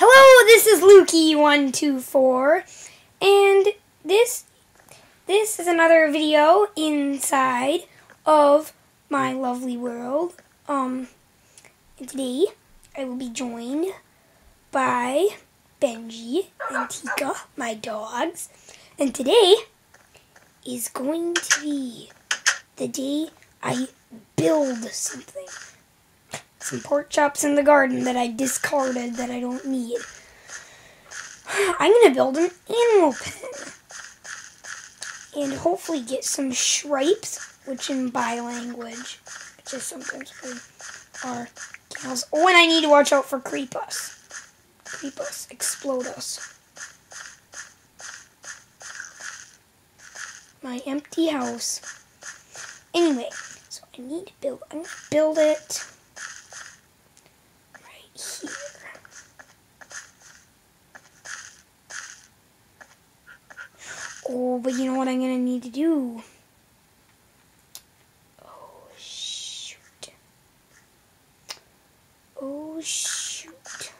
Hello, this is Lukey124, and this this is another video inside of my lovely world. Um, today I will be joined by Benji and Tika, my dogs, and today is going to be the day I build something some pork chops in the garden that I discarded that I don't need. I'm going to build an animal pen. And hopefully get some shripes, which in by language, which is sometimes are cows. Oh, and I need to watch out for creepus. Creepus, explodus. My empty house. Anyway, so I need to build, I'm going to build it here. Oh, but you know what I'm going to need to do? Oh, shoot. Oh, shoot.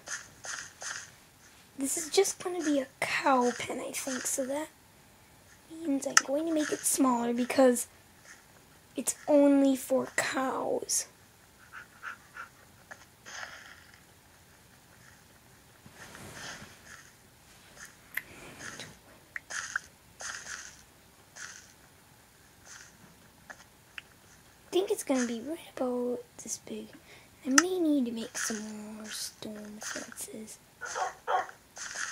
This is just going to be a cow pen, I think, so that means I'm going to make it smaller because it's only for cows. Think it's going to be right about this big. I may need to make some more stone fences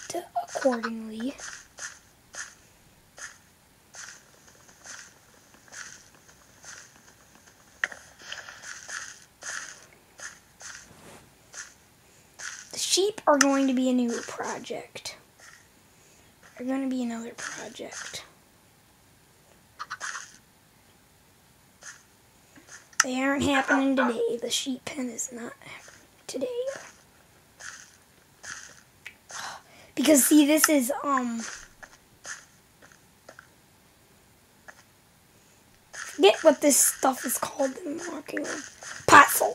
to accordingly. The sheep are going to be a new project. They're going to be another project. They aren't happening today. The sheep pen is not happening today. Because see, this is um. Forget what this stuff is called. I'm walking on pot soil.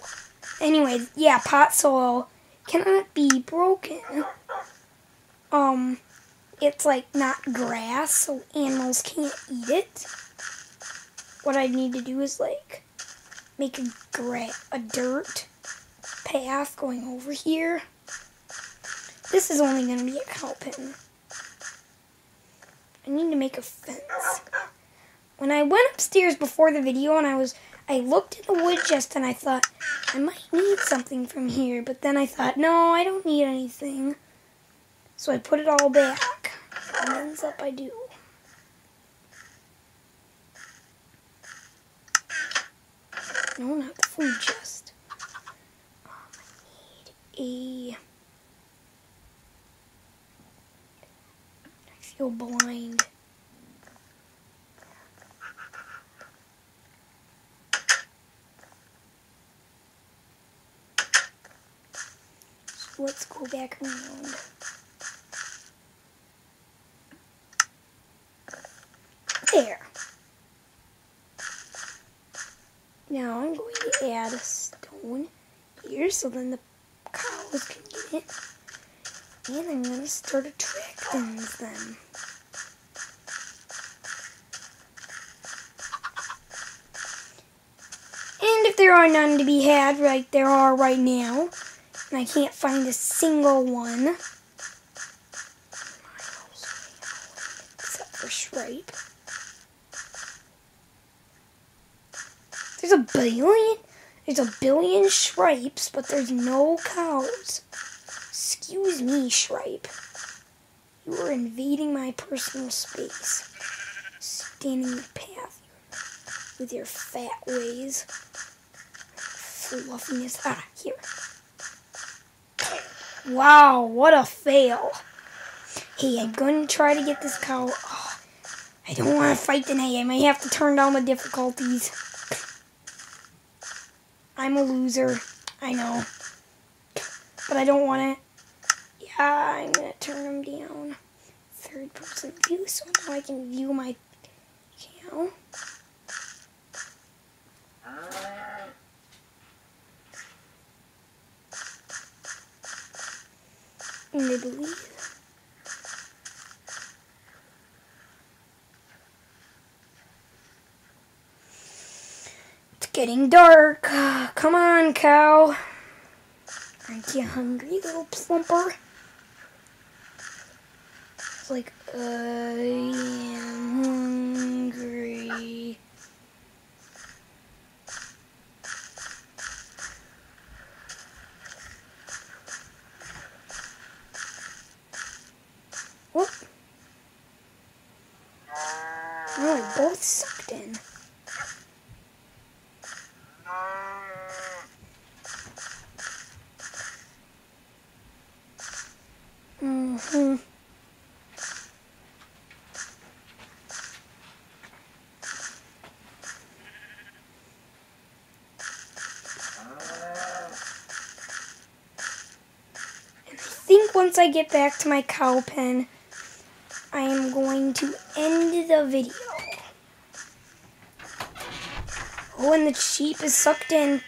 Anyway, yeah, pot soil cannot be broken. Um, it's like not grass, so animals can't eat it. What I need to do is like make a a dirt path going over here. This is only going to be a cow pen. I need to make a fence. When I went upstairs before the video and I was, I looked in the wood chest and I thought, I might need something from here. But then I thought, no, I don't need anything. So I put it all back. And ends up I do. No, not the food chest. Um, I need a. I feel blind. So let's go back around. There. Now I'm going to add a stone here so then the cows can get it. And I'm going to start attracting them. And if there are none to be had, right there are right now, and I can't find a single one, except for Shripe. There's a billion, there's a billion shripes, but there's no cows. Excuse me, Shripe. You are invading my personal space. Standing in the path with your fat ways. Fluffiness. Ah, here. Wow, what a fail. Hey, I'm going to try to get this cow. Oh, I don't want to fight today. I may have to turn down the difficulties. I'm a loser. I know. But I don't want it. Yeah, I'm going to turn them down. Third person view so now I can view my cow. nibbly. It's getting dark. Come on, cow. Aren't you hungry, little plumper? It's like, I am hungry. Whoop. Oh, both sucked in. Mm-hmm. I think once I get back to my cow pen, I am going to end the video. Oh, and the sheep is sucked in.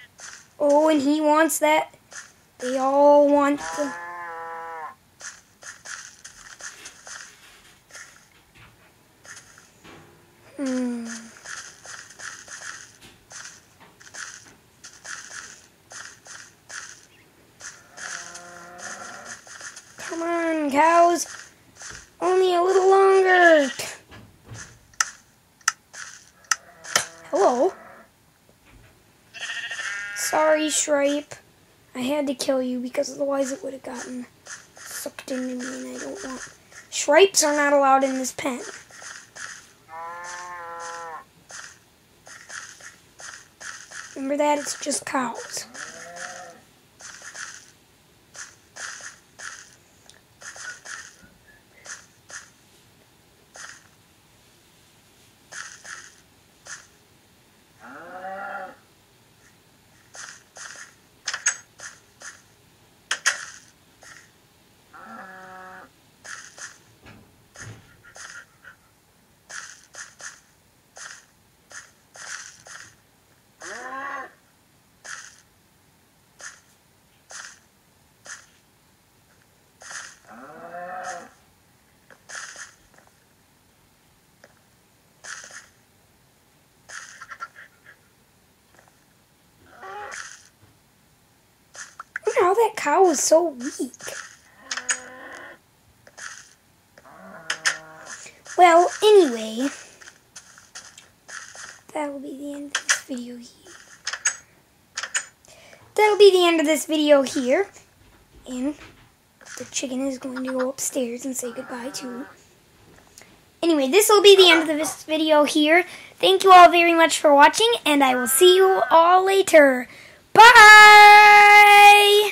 Oh, and he wants that. They all want the. Hmm. Come on, cows. Only a little longer. Hello. Sorry, Stripe. I had to kill you because otherwise it would have gotten sucked into me and I don't want. Shripes are not allowed in this pen. Remember that? It's just cows. That cow is so weak. Well, anyway, that'll be the end of this video here. That'll be the end of this video here. And the chicken is going to go upstairs and say goodbye to. Anyway, this will be the end of this video here. Thank you all very much for watching, and I will see you all later. Bye!